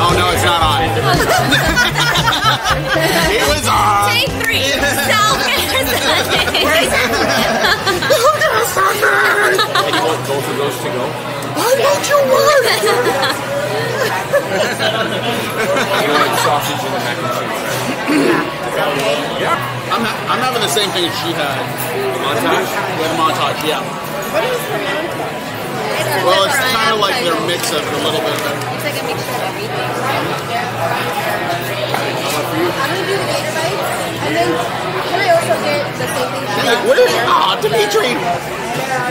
Oh, no, it's not on. it was on. Take three. Michelle Look at us. And you? I want your word. yeah. I'm, ha I'm having the same thing as she had. Montage? We had a montage, yeah. What is the montage? Well, it's kind of like their mix of a little bit of it. It's like a mixture of everything. I'm gonna do the gator bites, and then can I also get the same thing? Hey, what is Ah, Dimitri!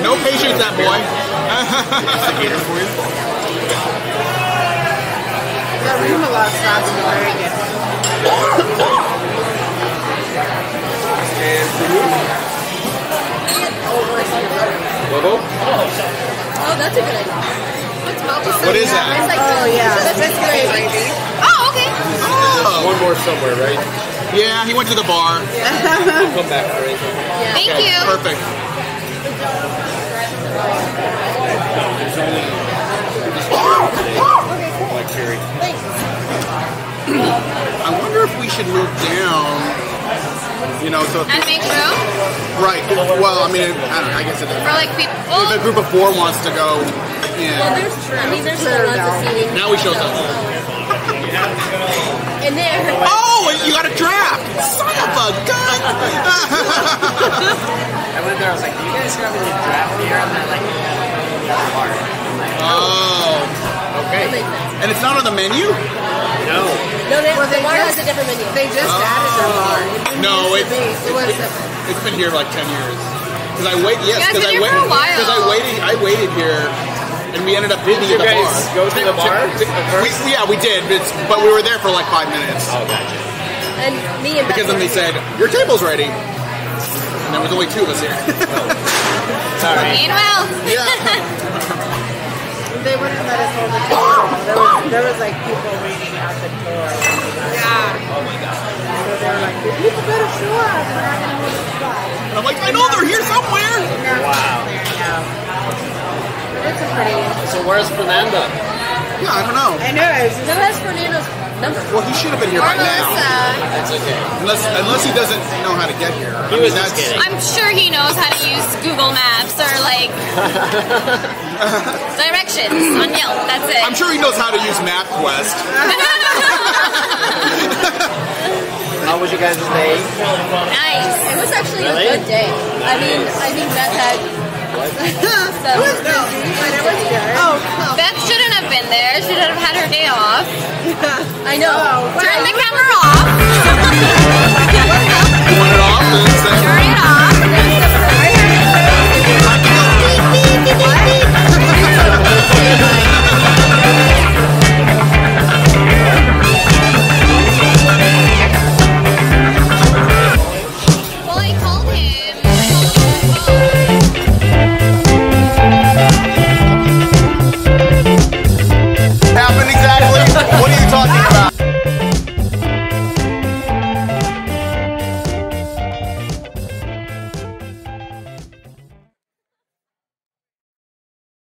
No patience, that boy. Gator for you. Yeah, Remoulade sauce is very good. And for you, that's a good idea. What's Mocha? What is that? It's like Oh yeah, That's that's great. gravy. Oh, okay. Oh. oh, One more somewhere, right? yeah, he went to the bar. I'll come back for it. Thank Okay, you. Perfect. Like cherry. I wonder if we should move down. You know, so if, And make room right. Well, I mean, I don't know. I guess it, for like people. if Oh, a group of four wants to go in, there's, I mean, there's still lots of seating. now we show them. In there. Oh, you got a draft! Son of a gun! I went there, I was like, do you guys have any draft beer? And they're like, bar. Oh. oh, okay. And it's not on the menu? No. No, they, Well, the they bar just- has a different menu. They just oh. added the bar. It No, used to it's- be. It was It's been here like ten years. Because I wait, yes, because I here wait, for a while. because I waited, I waited here, and we ended up Did eating at the guys bar. go to the bar We, yeah, we did, but, it's, but we were there for like five minutes. Oh, gotcha. And me and Because then they said, your table's ready. And there was only two of us here. Sorry. Meanwhile. yeah. They wouldn't let us hold the table. There was, there was like people waiting at the door. Yeah. Oh my god. So they were like, the people better show up. We're not gonna hold the spot. And I'm like, I know they're here somewhere. Wow. It's a pretty. So where's Fernando? Yeah, I don't know. I know. It's Who has Fernando's number? Well, he should have been here Or by now. Melissa. Uh, that's okay. Unless, unless he doesn't know how to get here. I He mean, was just that's- kidding. I'm sure he knows how to use Google Maps or like directions on Yelp. That's it. I'm sure he knows how to use MapQuest. How was you guys' day? nice. It was actually Really? a good day. I mean, I think Beth had. so, Oh, Beth shouldn't have been there. She should have had her day off. I know. Oh, Turn wow. the camera off.